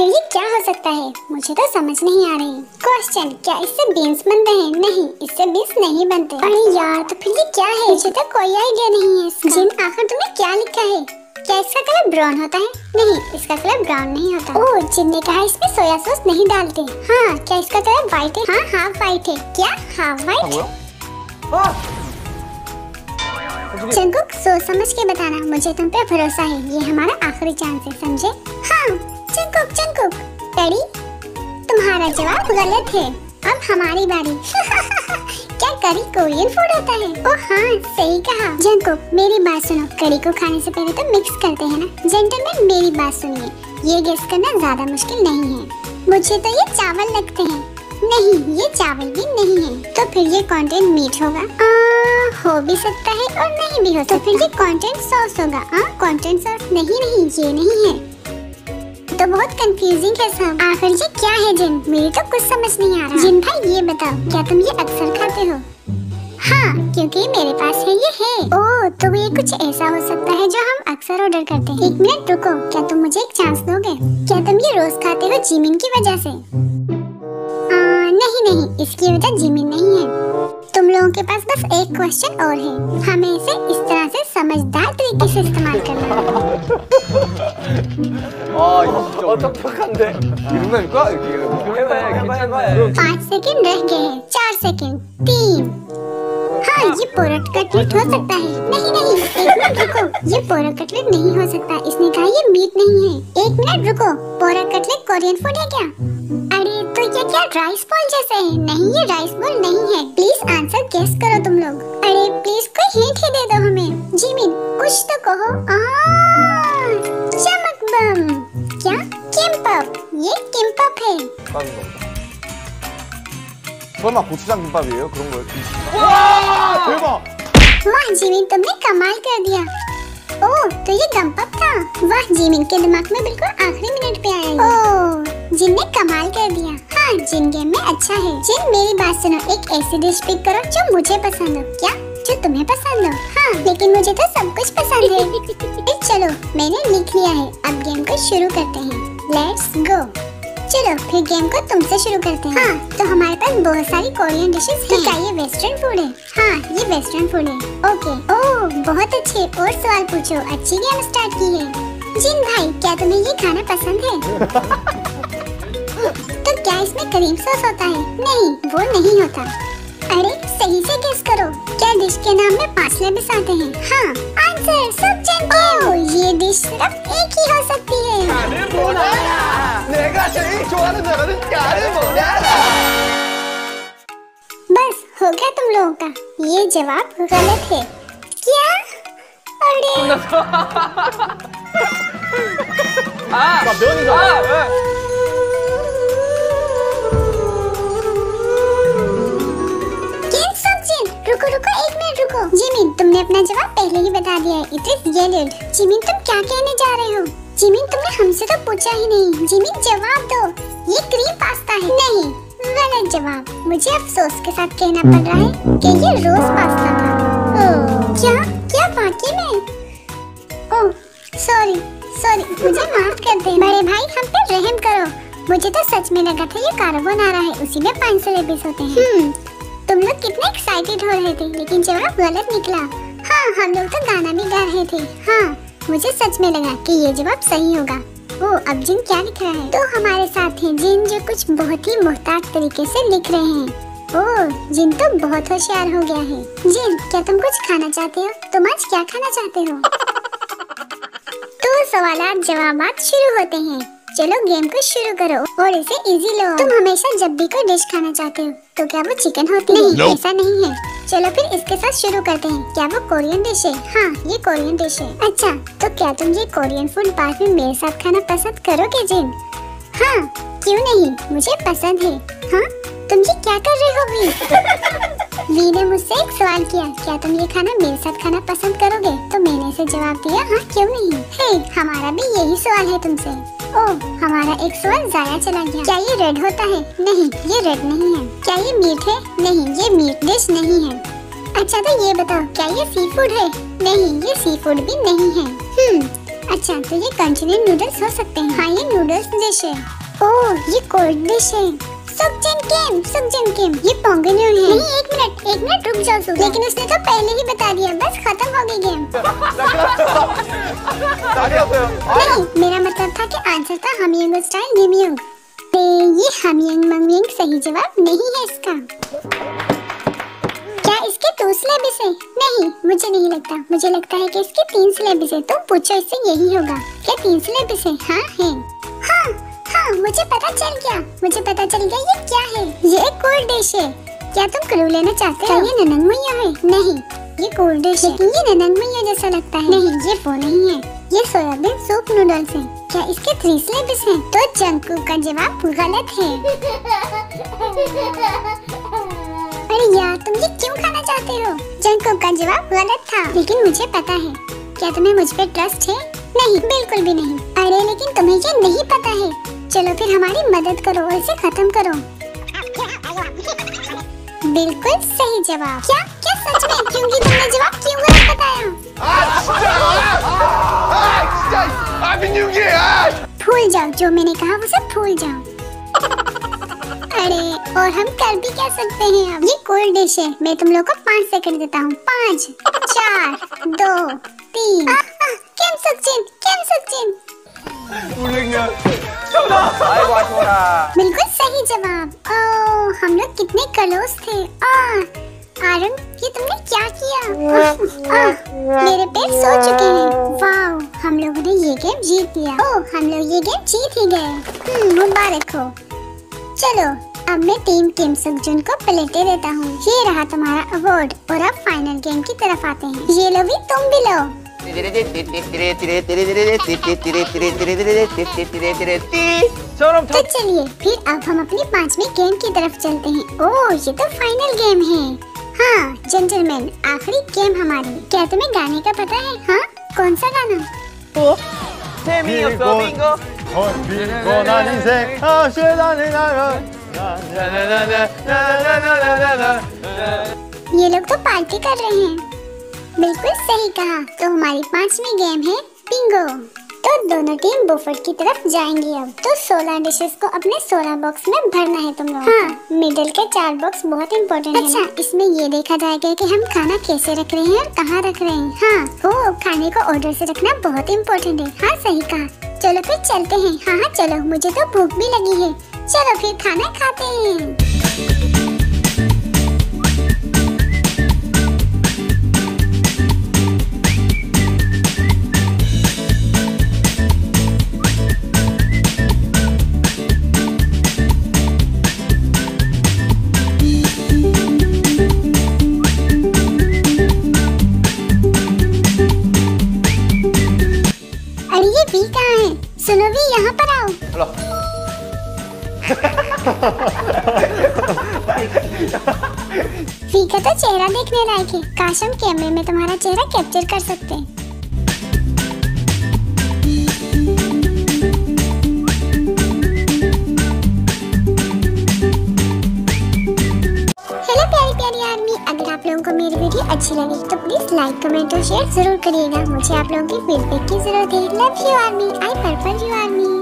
फिर ये क्या हो सकता है? मुझे तो समझ नहीं आ रही। क्वेश्चन क्या इससे बीन्स बनते हैं? नहीं इससे बीन्स नहीं बनते। अरे यार तो फिर ये क्या है? मुझे तो कोई आइडिया नहीं है जिन आखिर तुमने क्या लिखा है? क्या इसका कलर ब्राउन होता है? नहीं इसका कलर ब्राउन नहीं होता। ओ जिन ने कहा इसमें सोया सॉस नहीं डालते। हाँ क्या इसका कलर व्हाइट है? हाँ हाफ़ व्हाइट है। क्या? हाफ़ व्हाइट चंकुक सोच समझ के बताना। मुझे तुम पे भरोसा है। ये हमारा आखिरी चांस है समझे? हाँ। जंकुक जंकुक टेडी तुम्हारा जवाब गलत है। अब हमारी बारी। क्या करी कोरियन फ़ूड होता है? ओ हाँ सही कहा। जंकुक मेरी बात सुनो। करी को खाने से पहले तो मिक्स करते हैं ना। जेंटलमैन मेरी बात सुनिए। ये गेस करना ज़्यादा मुश्किल नहीं है। मुझे तो ये चावल लगते हैं। नहीं ये चावल भी नहीं है। तो फिर ये कंटेंट मीट होगा। आ, हो भी सकता है और नहीं भी हो तो फिर ये कंटेंट सॉस होगा। कंटेंट सॉस नहीं नहीं ये नहीं है। तो बहुत कंफ्यूजिंग है सब। आखिर ये क्या है जिन? मेरी तो कुछ समझ नहीं आ रहा। जिन भाई ये बताओ क्या तुम ये अक्सर खाते हो? हाँ क्योंकि मेरे पास है ये है। ओह तो ये कुछ ऐसा हो सकता है जो हम अक्सर ऑर्डर करते हैं। एक मिनट रुको। क्या तुम मुझे एक चांस दोगे? क्या तुम ये रोज खाते हो जिमिन की वजह से? आ, नहीं नहीं इसकी वजह जिमिन नहीं है। तुम लोगों के पास बस एक क्वेश्चन और है। हमें इसे इस तरह से समझदार तरीके से इस्तेमाल करना पाँच सेकंड रह गए हैं। चार सेकंड। तीन। हाँ ये पोरट कटलेट हो सकता है। नहीं नहीं एक मिनट रुको। ये पोरट कटलेट नहीं हो सकता। इसने कहा ये मीट नहीं है। एक मिनट रुको। पोरट कटलेट कोरियन फ़ूड है क्या? ये क्या राइस बॉल जैसे है नहीं ये राइस बॉल नहीं है प्लीज आंसर गेस करो तुम लोग अरे प्लीज कोई हिंट ही दे दो हमें जिमिन कुछ तो कहो आ, चमक बम क्या किम्पप ये किम्पप है 가는 거 설마 고추장 김밥이에요? 그런 거예요? 김치? 와 대박! वाह जिमिन तुमने कमाल कर दिया ओह तो ये गम्पप था वाह जिमिन के दिमाग में बिल्कुल आखिरी मिनट पे आया ये। ओह जिन ने कमाल कर दिया हाँ जिन गेम में अच्छा है। जिन मेरी बात सुनो। एक ऐसी डिश पिक करो जो मुझे पसंद हो। क्या? जो तुम्हें पसंद हो। हाँ लेकिन मुझे तो सब कुछ पसंद है। चलो, मैंने लिख लिया है। अब गेम को शुरू करते हैं। लेट्स गो चलो, फिर गेम को तुमसे शुरू करते हैं। हाँ तो हमारे पास बहुत सारी कोरियन डिशेस हैं। क्या ये वेस्टर्न फ़ूड है? हाँ ये वेस्टर्न फ़ूड है। ओके ओह बहुत अच्छे। और सवाल पूछो। अच्छी गेम स्टार्ट की है। जिन भाई, क्या तुम्हें ये खाना पसंद है? तो में क्रीम सॉस होता है? नहीं वो नहीं होता। अरे सही से गेस करो। क्या डिश के नाम में पाँच लेबिस आते हैं? हाँ आंसर सब जानते हो। ये डिश सिर्फ़ एक ही हो सकती है। बस हो गया तुम लोगों का। ये जवाब गलत है। क्या? अरे। तुमने अपना जवाब पहले ही बता दिया है। इट इज़ येलोड जिमिन तुम क्या कहने जा रहे हो? जिमिन तुमने हमसे तो पूछा ही नहीं। जिमिन जवाब दो। ये क्रीम पास्ता है। नहीं गलत जवाब। मुझे अफसोस के साथ कहना पड़ रहा है कि ये रोज पास्ता था। ओह क्या? क्या वाकई में? ओह सॉरी सॉरी मुझे माफ़ कर दे बड़े भाई हम पे रहम करो। मुझे तो सच में लगा था ये कार्बोनारा है। उसी में पाँच सौ लेबिस होते हैं। हम्म, तुम लोग कितने एक्साइटेड हो रहे थे लेकिन जवाब गलत निकला। हाँ हम लोग तो गाना भी गा रहे थे। हाँ मुझे सच में लगा कि ये जवाब सही होगा। ओ अब जिन क्या लिख रहा है? तो हमारे साथ हैं जिन जो कुछ बहुत ही मुहताज तरीके से लिख रहे हैं। ओ जिन तो बहुत होशियार हो गया है। जिन क्या तुम कुछ खाना चाहते हो? तुम आज क्या खाना चाहते हो? तो सवाल जवाब शुरू होते हैं। चलो गेम को शुरू करो और इसे इजी लो। तुम हमेशा जब भी कोई डिश खाना चाहते हो तो क्या वो चिकन होती है? नहीं ऐसा नहीं है। चलो फिर इसके साथ शुरू करते हैं। क्या वो कोरियन डिश है? हाँ ये कोरियन डिश है। अच्छा तो क्या तुम ये कोरियन फ़ूड बाद में मेरे साथ खाना पसंद करोगे, जिन? हाँ क्यों नहीं? मुझे पसंद है। हाँ तुम ये क्या कर रहे हो वी वी ने मुझसे एक सवाल किया, क्या तुम ये खाना मेरे साथ खाना पसंद करोगे? तो मैंने इसे जवाब दिया हाँ क्यों नहीं? हे, हमारा भी यही सवाल है तुमसे। ओह, हमारा एक सवाल जाया चला गया। क्या ये रेड होता है? नहीं, ये रेड नहीं है। क्या ये मीट है? नहीं, ये मीट डिश नहीं है। अच्छा तो ये बताओ, क्या ये सी फ़ूड है? नहीं, ये सी फ़ूड भी नहीं है। हम्म अच्छा तो ये कंचुरियन नूडल्स हो सकते हैं। हाँ ये नूडल्स डिश है। ओह, ये कोल्ड डिश है। सुखजन केम सुखजन केम ये पोंगन्यो है। नहीं, एक मिनट एक मिनट रुक जाओ लेकिन उसने तो पहले ही बता दिया, बस खत्म हो गई गेम। हमयंग स्टाइल निमयंग ये हमयंग मंगयंग सही जवाब नहीं है इसका। क्या इसके दो सिलेबस है? नहीं मुझे नहीं लगता। मुझे लगता है कि इसके तीन सिलेबस है। तो पूछो इससे यही होगा। क्या तीन सिलेबस है? हाँ है। हाँ हाँ मुझे पता चल गया। मुझे पता चल गया ये क्या है। ये एक कोल्ड डिश है। क्या तुम क्लू लेना चाहते हो? ये ननंग मैया है। नहीं ये कोल्ड डिश है। ये ननंग मैया जैसा लगता है। नहीं ये वो नहीं है। ये सोयाबीन सूप नूडल्स है। क्या इसके थ्री सिलेबस हैं? तो जंकू का जवाब गलत है। अरे यार, तुम ये क्यों खाना चाहते हो? जंकू का जवाब गलत था। लेकिन मुझे पता है। क्या तुम्हें मुझ पे ट्रस्ट है? नहीं, बिल्कुल भी नहीं। अरे, लेकिन तुम्हें ये नहीं पता है। चलो फिर हमारी मदद करो और इसे खत्म करो। बिल्कुल सही जवाब। क्या? क्या सच में? क्योंकि तुमने जवाब क्यों गलत बताया? फूल जाओ जो मैंने कहा वो सब फूल जाओ अरे और हम कर भी क्या सकते हैं? अब ये कोल्ड डिश है। मैं तुम लोग को पाँच सेकंड देता हूँ। पाँच चार दो तीन। कैम सचिन कैम सचिन बिल्कुल सही जवाब। ओ हम लोग कितने क्लोज थे? आ, आरन ये तुमने क्या किया? आ, मेरे पैर सो चुके हैं। वाह हम लोगों ने ये गेम जीत लिया। ओ हम लोग ये गेम जीत ही गए। हम्म, मुबारक हो। चलो अब मैं टीम किम सुखजुन को प्लेटे देता हूँ। ये रहा तुम्हारा अवार्ड और अब फाइनल गेम की तरफ़ आते हैं। ये लो भी तुम भी लो। तो चलिए फिर अब हम अपनी पांचवी गेम की तरफ़ चलते हैं। ओह ये तो फाइनल गेम हाँ। जेंटलमैन आखिरी गेम हमारी। क्या तुम्हें गाने का पता है? हा? कौन सा गाना? ओ ये लोग तो पार्टी कर रहे हैं। बिल्कुल सही कहा। तो हमारी पांचवी गेम है पिंगो तो दोनों टीम बुफट की तरफ़ जाएँगी अब। तो 16 डिशेस को अपने 16 बॉक्स में भरना है तुम लोग हाँ। मिडिल के चार बॉक्स बहुत इम्पोर्टेंट अच्छा, है। अच्छा। इसमें ये देखा जाएगा कि हम खाना कैसे रख रहे हैं और कहाँ रख रहे हैं। हाँ। वो खाने को ऑर्डर से रखना बहुत इम्पोर्टेंट है। हाँ सही कहा। चलो फिर चलते हैं। हाँ हाँ चलो। मुझे तो भूख भी लगी है। चलो फिर खाना खाते हैं। अरे कहाँ है सुनो भी यहाँ पर आओ। 일로. वी का तो चेहरा देखने लायक है। काश हम कैमरे में तुम्हारा चेहरा कैप्चर कर सकते। हैं हेलो प्यारी प्यारी आर्मी अगर आप लोगों को मेरी वीडियो अच्छी लगी लाइक कमेंट और शेयर ज़रूर करिएगा। मुझे आप लोगों की फीडबैक की ज़रूरत है। Love you army I purple you army